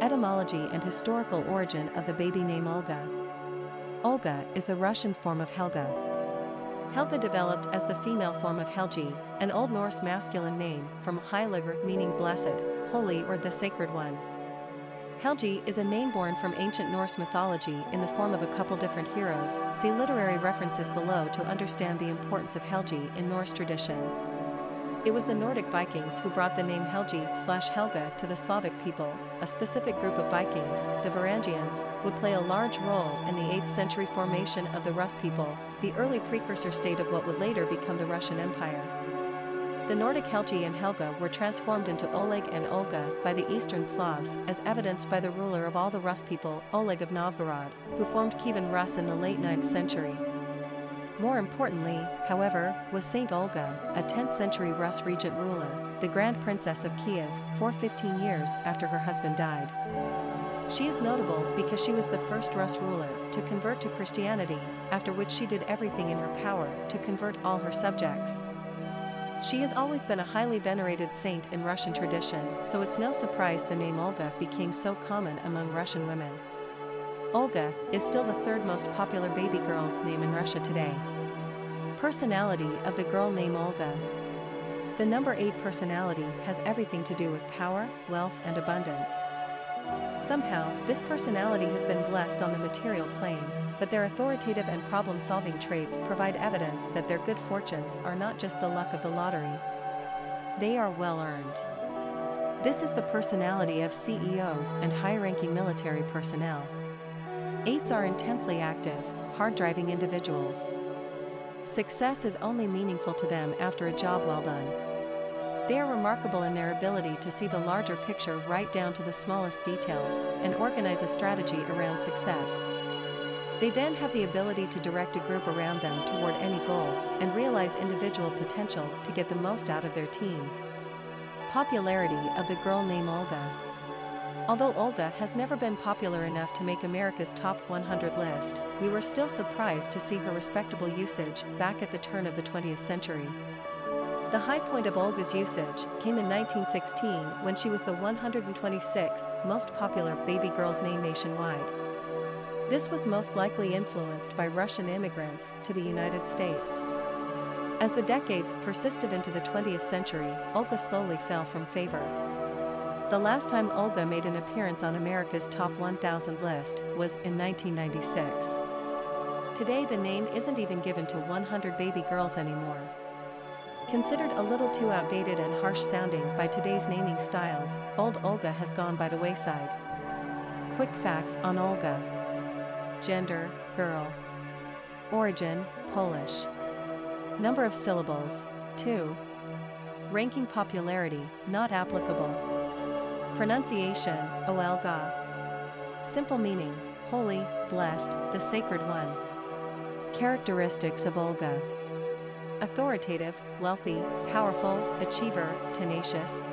Etymology and historical origin of the baby name Olga. Olga is the Russian form of Helga. Helga developed as the female form of Helgi, an Old Norse masculine name from heilagr meaning blessed, holy or the sacred one. Helgi is a name born from ancient Norse mythology in the form of a couple different heroes. See literary references below to understand the importance of Helgi in Norse tradition. It was the Nordic Vikings who brought the name Helgi slash Helga to the Slavic people, a specific group of Vikings, the Varangians, would play a large role in the 8th century formation of the Rus people, the early precursor state of what would later become the Russian Empire. The Nordic Helgi and Helga were transformed into Oleg and Olga by the Eastern Slavs as evidenced by the ruler of all the Rus people, Oleg of Novgorod, who formed Kievan Rus in the late 9th century. More importantly, however, was Saint Olga, a 10th century Rus regent ruler, the Grand Princess of Kiev, for 15 years after her husband died. She is notable because she was the first Rus ruler to convert to Christianity, after which she did everything in her power to convert all her subjects. She has always been a highly venerated saint in Russian tradition, so it's no surprise the name Olga became so common among Russian women. Olga is still the third most popular baby girl's name in Russia today. Personality of the girl named Olga. The number 8 personality has everything to do with power, wealth, and abundance. Somehow, this personality has been blessed on the material plane, but their authoritative and problem solving traits provide evidence that their good fortunes are not just the luck of the lottery. They are well earned. This is the personality of CEOs and high ranking military personnel. Eights are intensely active, hard driving individuals. Success is only meaningful to them after a job well done. They are remarkable in their ability to see the larger picture right down to the smallest details and organize a strategy around success. They then have the ability to direct a group around them toward any goal and realize individual potential to get the most out of their team. Popularity of the girl named Olga. Although Olga has never been popular enough to make America's top 100 list, we were still surprised to see her respectable usage back at the turn of the 20th century. The high point of Olga's usage came in 1916 when she was the 126th most popular baby girl's name nationwide. This was most likely influenced by Russian immigrants to the United States. As the decades persisted into the 20th century, Olga slowly fell from favor. The last time Olga made an appearance on America's Top 1000 list was in 1996. Today the name isn't even given to 100 baby girls anymore. Considered a little too outdated and harsh sounding by today's naming styles, old Olga has gone by the wayside. Quick facts on Olga. Gender, girl. Origin, Polish. Number of syllables, 2. Ranking popularity, not applicable. Pronunciation, Oelga. Simple meaning, holy, blessed, the sacred one. Characteristics of Olga. Authoritative, wealthy, powerful, achiever, tenacious,